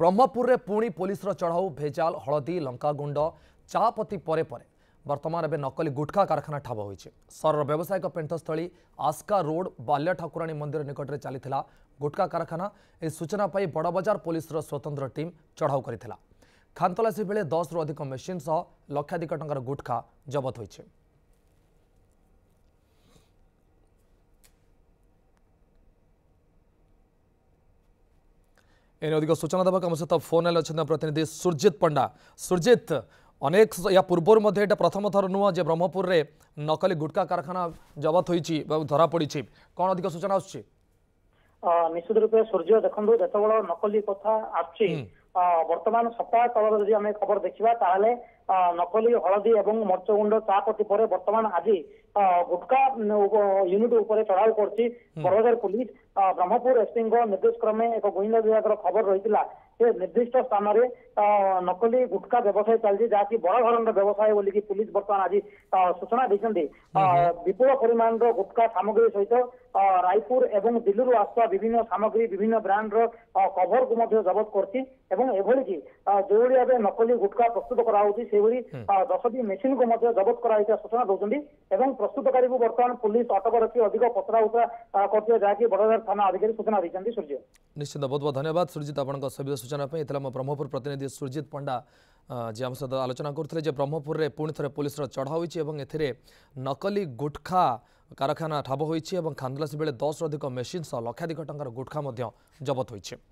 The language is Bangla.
ବ୍ରହ୍ମପୁରରେ ପୁଣି ପୋଲିସର ଚଢ଼ାଉ ଭେଜାଲ ହଳଦୀ ଲଙ୍କାଗୁଣ୍ଡ ଚା ପତି ପରେ ପରେ ବର୍ତ୍ତମାନ ଏବେ ନକଲି ଗୁଟଖା କାରଖାନା ଠାବ ହୋଇଛି ସହରର ବ୍ୟବସାୟିକ ପେଣ୍ଠସ୍ଥଳୀ ଆସ୍କା ରୋଡ୍ ବାଲ୍ୟା ଠାକୁରାଣୀ ମନ୍ଦିର ନିକଟରେ ଚାଲିଥିଲା ଗୁଟଖା କାରଖାନା ଏହି ସୂଚନା ପାଇ ବଡ଼ବଜାର ପୋଲିସର ସ୍ୱତନ୍ତ୍ର ଟିମ୍ ଚଢ଼ାଉ କରିଥିଲା ଖାନତଲାସୀ ବେଳେ ଦଶରୁ ଅଧିକ ମେସିନ୍ ସହ ଲକ୍ଷାଧିକ ଟଙ୍କାର ଗୁଟଖା ଜବତ ହୋଇଛି ଏନେ ଅଧିକ ସୂଚନା ଦେବାକୁ ଆମ ସହିତ ଫୋନ୍ ହେଲେ ଅଛନ୍ତି ପ୍ରତିନିଧି ସୁରଜିତ ପଣ୍ଡା ସୁରଜିତ ଅନେକ ଏହା ପୂର୍ବରୁ ମଧ୍ୟ ଏଇଟା ପ୍ରଥମ ଥର ନୁହଁ ଯେ ବ୍ରହ୍ମପୁରରେ ନକଲି ଗୁଟକା କାରଖାନା ଜବତ ହୋଇଛି ବା ଧରାପଡ଼ିଛି କ'ଣ ଅଧିକ ସୂଚନା ଆସୁଛି ନିଶ୍ଚିତ ରୂପେ ସୂର୍ଯ୍ୟ ଦେଖନ୍ତୁ ଯେତେବେଳେ ନକଲି କଥା ଆସୁଛି বর্তমান সপ্তাহ তলর যদি আমি খবর দেখিবা তাহলে নকলি হলদী এবং মর্চগুণ্ড চা পতি পরে বর্তমান আজি গুটকা ইউনিট উপরে চড়াও করছি বরগড় পুলিশ ব্রহ্মপুর এসপিঙ্ক নির্দেশক্রমে এক গোয়েন্দা বিভাগের খবর রয়েছিল যে নির্দিষ্ট স্থানরে নকলি গুটকা ব্যবসায় চালছে যাকি বড় ধরনের ব্যবসায় বলিকি পুলিশ বর্তমান আজি সূচনা দিয়েছেন বিপুল পরিমাণর গুটকা সামগ্রী সহিত রায়পুর এবং দিল্লিରୁ ଆସୁଥିବା ବିଭିନ୍ନ ସାମଗ୍ରୀ ବିଭିନ୍ନ ବ୍ରାଣ୍ଡର କଭରକୁ ମଧ୍ୟ ଜବତ କରିଛି ଏବଂ ଏଭଳିକି ଯେଉଁଭଳି ଭାବେ ନକଲି ଗୁଟଖା ପ୍ରସ୍ତୁତ କରାହଉଛି ସେଭଳି ଦଶଟି ମେସିନକୁ ମଧ୍ୟ ଜବତ କରାଯାଇଥିବା ସୂଚନା ଦେଉଛନ୍ତି ଏବଂ ପ୍ରସ୍ତୁତକାରୀକୁ ବର୍ତ୍ତମାନ ପୁଲିସ ଅଟକ ରଖି ଅଧିକ ପଚରା ଉଚରା କରୁଥିବା ଯାହାକି ବଡ଼ଦାର ଥାନା ଅଧିକାରୀ ସୂଚନା ଦେଇଛନ୍ତି ସୂର୍ଯ୍ୟ ନିଶ୍ଚିତ ବହୁତ ବହୁତ ଧନ୍ୟବାଦ ସୁରଜିତ ଆପଣଙ୍କ ସବିଶ ସୂଚନା ପାଇଁ ଏଥିଲା ଆମ ବ୍ରହ୍ମପୁର ପ୍ରତିନିଧି ସୁରଜିତ ପଣ୍ଡା যে আমার সাথে আলোচনা করলে যে ব্রহ্মপুরের পুঁথরে পুলিশের চড়া হয়েছে এবং এতে নকলি গুটখা କାରଖାନା ଠାବ ହୋଇଛି ଏବଂ ଖାନଲାସୀ ବେଳେ ଦଶରୁ ଅଧିକ ମେସିନ୍ ସହ ଲକ୍ଷାଧିକ ଟଙ୍କାର ଗୁଟ୍ଖା ମଧ୍ୟ ଜବତ ହୋଇଛି